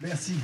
Merci.